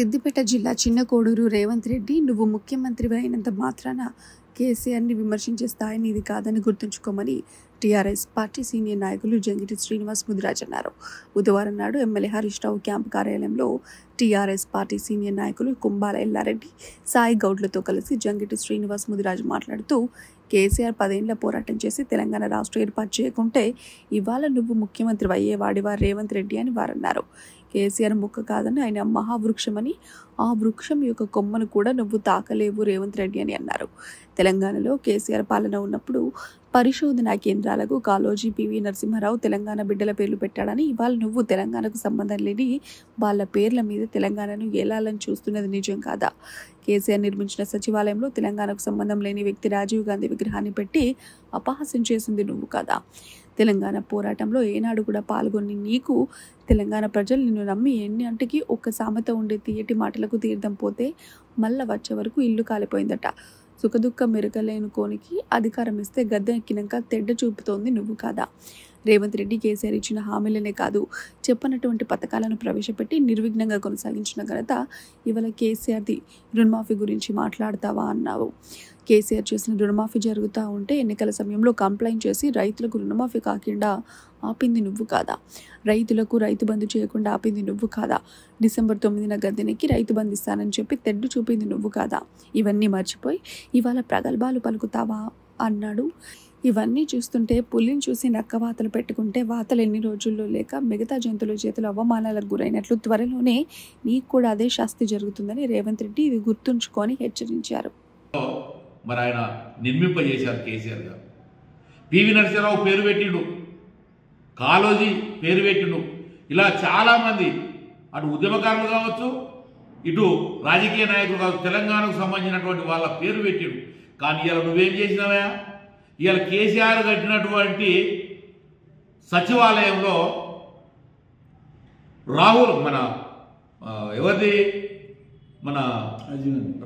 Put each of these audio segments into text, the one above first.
సిద్దిపేట జిల్లా చిన్న కోడూరు రేవంత్ రెడ్డి నువ్వు ముఖ్యమంత్రి అయినంత మాత్రాన కేసీఆర్ని విమర్శించే స్థాయిని ఇది కాదని గుర్తుంచుకోమని టీఆర్ఎస్ పార్టీ సీనియర్ నాయకులు జంగిటి శ్రీనివాస్ ముదిరాజ్ అన్నారు. బుధవారం నాడు ఎమ్మెల్యే హరీష్ రావు క్యాంపు కార్యాలయంలో టీఆర్ఎస్ పార్టీ సీనియర్ నాయకులు కుంబాల ఎల్లారెడ్డి సాయి గౌడ్లతో కలిసి జంగిటి శ్రీనివాస్ ముదిరాజ్ మాట్లాడుతూ కేసీఆర్ పదేళ్ళ పోరాటం చేసి తెలంగాణ రాష్ట్రం ఏర్పాటు చేయకుంటే ఇవాళ నువ్వు ముఖ్యమంత్రి అయ్యేవాడివా రేవంత్ రెడ్డి అని వారన్నారు. కేసీఆర్ ముక్క కాదని ఆయన మహావృక్షమని ఆ వృక్షం యొక్క కొమ్మను కూడా నువ్వు తాకలేవు రేవంత్ రెడ్డి అని అన్నారు. తెలంగాణలో కేసీఆర్ పాలన ఉన్నప్పుడు పరిశోధనా కేంద్రాలకు కాలోజీ పివి నరసింహారావు తెలంగాణ బిడ్డల పేర్లు పెట్టాడని ఇవాళ నువ్వు తెలంగాణకు సంబంధం లేని వాళ్ళ పేర్ల మీద తెలంగాణను ఏలాలని చూస్తున్నది నిజం కాదా? కేసీఆర్ నిర్మించిన సచివాలయంలో తెలంగాణకు సంబంధం లేని వ్యక్తి రాజీవ్ గాంధీ విగ్రహాన్ని పెట్టి అపహాస్యం చేసింది నువ్వు కదా? తెలంగాణ పోరాటంలో ఏనాడు కూడా పాల్గొని నీకు తెలంగాణ ప్రజలు నిన్ను నమ్మి ఎన్ని అంటికి ఒక్క సామెత ఉండే తీయటి మాటలకు తీర్థం పోతే మళ్ళా వచ్చే వరకు ఇల్లు కాలిపోయిందట. సుఖదుఖ మెరుగలేనుకోనికి అధికారం ఇస్తే గద్దె ఎక్కినాక తెడ్డ చూపుతోంది నువ్వు కాదా? రేవంత్ రెడ్డి కేసీఆర్ ఇచ్చిన హామీలనే కాదు చెప్పనటువంటి పథకాలను ప్రవేశపెట్టి నిర్విఘ్నంగా కొనసాగించిన ఘనత ఇవాళ కేసీఆర్ది. రుణమాఫీ గురించి మాట్లాడతావా అన్నావు. కేసీఆర్ చేసిన రుణమాఫీ జరుగుతూ ఉంటే ఎన్నికల సమయంలో కంప్లైంట్ చేసి రైతులకు రుణమాఫీ కాకుండా ఆపింది నువ్వు కాదా? రైతులకు రైతు బంధు చేయకుండా ఆపింది నువ్వు కాదా? డిసెంబర్ తొమ్మిదిన గద్దెనెక్కి రైతు బంధు ఇస్తానని చెప్పి తెడ్డు చూపింది నువ్వు కాదా? ఇవన్నీ మర్చిపోయి ఇవాళ ప్రగల్భాలు పలుకుతావా? అన్నాడు ఇవన్నీ చూస్తుంటే పులిని చూసి నక్క వాతలు పెట్టుకుంటే వాతలు ఎన్ని రోజుల్లో లేక మిగతా జంతువుల చేతులు అవమానాలకు గురైనట్లు త్వరలోనే నీకు కూడా అదే శాస్తి జరుగుతుందని రేవంత్ రెడ్డి ఇది గుర్తుంచుకొని హెచ్చరించారు. మరి ఆయన నిర్మింపజేశారు కేసీఆర్ గారు. పివి నరసింహరావు పేరు పెట్టిండు. కాలోజీ పేరు పెట్టిండు. ఇలా చాలామంది అటు ఉద్యమకారులు కావచ్చు ఇటు రాజకీయ నాయకులు కావచ్చు తెలంగాణకు సంబంధించినటువంటి వాళ్ళ పేరు పెట్టిండు. కానీ ఇలా నువ్వేం చేసినావా ఇవాళ కేసీఆర్ కట్టినటువంటి సచివాలయంలో రాహుల్ మన ఎవరిది? మన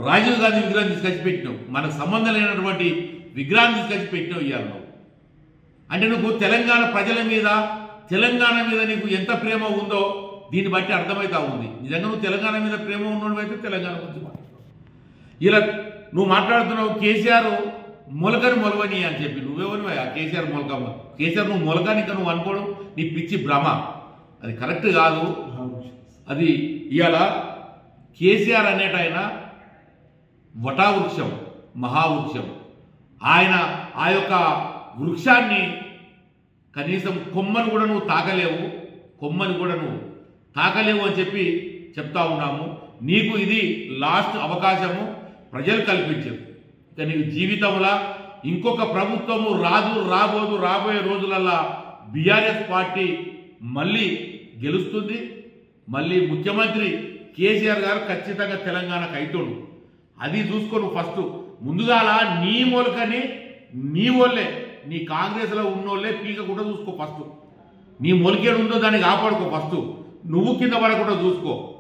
రాజీవ్ గాంధీ విగ్రహం తీసుకొచ్చి పెట్టినావు మనకు సంబంధం లేనటువంటి విగ్రహాన్ని తీసుకొచ్చి పెట్టినావు ఇవాళ అంటే నువ్వు తెలంగాణ ప్రజల మీద తెలంగాణ మీద నీకు ఎంత ప్రేమ ఉందో దీన్ని బట్టి అర్థమవుతా ఉంది. నిజంగా నువ్వు తెలంగాణ మీద ప్రేమ ఉన్నోడు తెలంగాణ గురించి మాట్లాడుతున్నావు ఇలా నువ్వు మాట్లాడుతున్నావు కేసీఆర్ మొలకని మొలవని అని చెప్పి నువ్వెవరు ఆ కేసీఆర్ మొలకమ్మ. కేసీఆర్ నువ్వు మొలకని ఇంకా నువ్వు అనుకోవడం నీ పిచ్చి భ్రమ. అది కరెక్ట్ కాదు. అది ఇవాళ కేసీఆర్ అనేట ఆయన వటావృక్షం మహావృక్షం. ఆయన ఆ యొక్క వృక్షాన్ని కనీసం కొమ్మను కూడా నువ్వు తాకలేవు. కొమ్మని కూడా నువ్వు తాకలేవు అని చెప్పి చెప్తా ఉన్నాము. నీకు ఇది లాస్ట్ అవకాశము. ప్రజలు కల్పించారు. ఇక నీకు జీవితంలో ఇంకొక ప్రభుత్వము రాదు రాబోదు రాబోయే రోజులల్లా బీఆర్ఎస్ పార్టీ మళ్ళీ గెలుస్తుంది. మళ్ళీ ముఖ్యమంత్రి కేసీఆర్ గారు ఖచ్చితంగా తెలంగాణకు అవుతుండు అది చూసుకోను ఫస్ట్. ముందుగాల నీ మొలకని నీ వాళ్ళే నీ కాంగ్రెస్లో ఉన్నోళ్ళే పీక కూడా చూసుకో ఫస్ట్. నీ మొలికేడు ఉందో దాన్ని కాపాడుకో ఫస్ట్. నువ్వు కింద పడకుండా చూసుకో.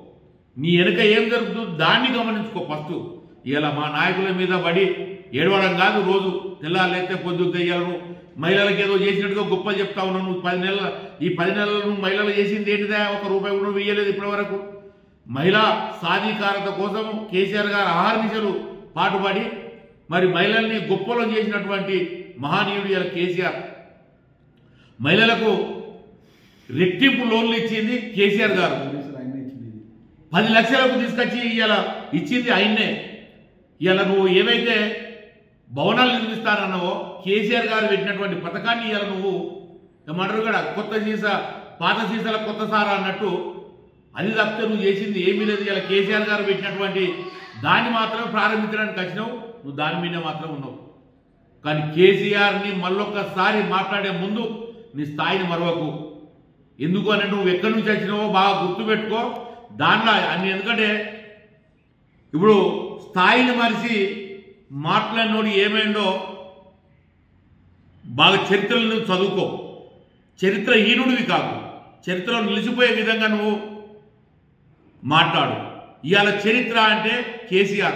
నీ వెనుక ఏం జరుగుతుందో దాన్ని గమనించుకో ఫస్ట్. ఇలా మా నాయకుల మీద పడి ఏడవడం కాదు రోజు తెల్లారులైతే పొద్దు తెయ్యాలను. మహిళలకు ఏదో చేసినట్టుగా గొప్ప చెప్తా ఉన్నాను పది నెలల ఈ పది నెలలను మహిళలు చేసింది ఏంటిదా? ఒక రూపాయి కూడా వెయ్యలేదు ఇప్పటి వరకు మహిళా సాధికారత కోసం కేసీఆర్ గారు ఆహార పాటుపడి మరి మహిళల్ని గొప్పలో చేసినటువంటి మహానీయుడు ఇలా కేసీఆర్. మహిళలకు రెట్టింపు లోన్లు ఇచ్చింది కేసీఆర్ గారు. పది లక్షలకు తీసుకొచ్చి ఇలా ఇచ్చింది ఆయన్నే. ఇలా నువ్వు ఏవైతే భవనాలు నిర్మిస్తానన్నావో కేసీఆర్ గారు పెట్టినటువంటి పథకాన్ని ఇలా నువ్వు ఏమంటారు కూడా కొత్త సీసా పాత సీసాల కొత్త సారా అన్నట్టు అది తప్పితే నువ్వు చేసింది ఏమీ లేదు. ఇలా కేసీఆర్ గారు పెట్టినటువంటి దాన్ని మాత్రమే ప్రారంభించడానికి వచ్చినావు. నువ్వు దాని మీద మాత్రం ఉన్నావు. కానీ కేసీఆర్ని మళ్ళొక్కసారి మాట్లాడే ముందు నీ స్థాయిని మరవకు. ఎందుకు అని నువ్వు ఎక్కడి నుంచి వచ్చినావో బాగా గుర్తుపెట్టుకో. దానిలో అన్ని ఎందుకంటే ఇప్పుడు స్థాయిని మరిచి మాట్లాడినోడు ఏమైందో బాగా చరిత్రను చదువుకో. చరిత్రహీనుడివి కాదు చరిత్రలో నిలిచిపోయే విధంగా నువ్వు మాట్లాడు. ఇవాళ చరిత్ర అంటే కేసీఆర్.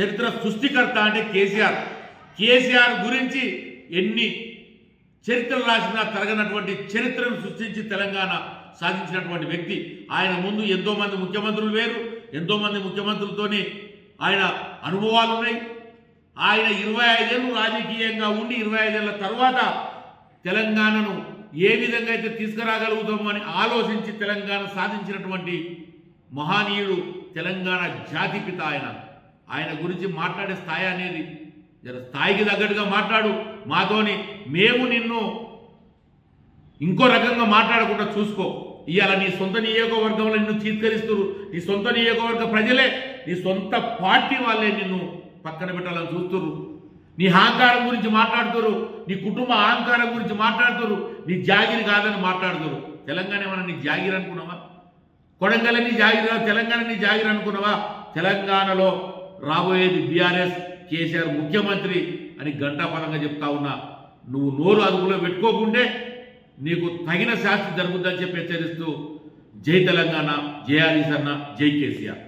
చరిత్ర సృష్టికర్త అంటే కేసీఆర్. కేసీఆర్ గురించి ఎన్ని చరిత్రలు రాసినా తరగనటువంటి చరిత్రను సృష్టించి తెలంగాణ సాధించినటువంటి వ్యక్తి. ఆయన ముందు ఎంతోమంది ముఖ్యమంత్రులు వేరు. ఎంతోమంది ముఖ్యమంత్రులతోని ఆయన అనుభవాలు ఉన్నాయి ఆయన ఇరవై ఐదేళ్ళు రాజకీయంగా ఉండి ఇరవై ఐదేళ్ళ తర్వాత తెలంగాణను ఏ విధంగా అయితే తీసుకురాగలుగుతామో అని ఆలోచించి తెలంగాణ సాధించినటువంటి మహానీయుడు తెలంగాణ జాతిపిత ఆయన. ఆయన గురించి మాట్లాడే స్థాయి అనేది జర స్థాయికి తగ్గట్టుగా మాట్లాడు. మాతోని మేము నిన్ను ఇంకో రకంగా మాట్లాడకుండా చూసుకో. ఇవాళ నీ సొంత నియోగవర్గంలో నిన్ను చీత్కరిస్తున్నారు నీ సొంత నియోగవర్గ ప్రజలే నీ సొంత పార్టీ వాళ్ళే నిన్ను పక్కన పెట్టాలని చూస్తున్నారు నీ అహంకారం గురించి మాట్లాడుతారు నీ కుటుంబ అహంకారం గురించి మాట్లాడుతున్నారు నీ జాగిరి కాదని మాట్లాడుతున్నారు తెలంగాణ ఏమన్నా నీ జాగిరి అనుకున్నావా? కొడంగల్ నీ జాగిరి తెలంగాణ నీ జాగిరి అనుకున్నావా? తెలంగాణలో రాబోయేది బీఆర్ఎస్ కేసీఆర్ ముఖ్యమంత్రి అని గంటాపరంగా చెప్తా ఉన్నా. నువ్వు నోరు అదుపులో పెట్టుకోకుంటే నీకు తగిన శాస్తి జరుగుద్దని చెప్పి హెచ్చరిస్తూ జై తెలంగాణ జై అన్న జై కేసీఆర్.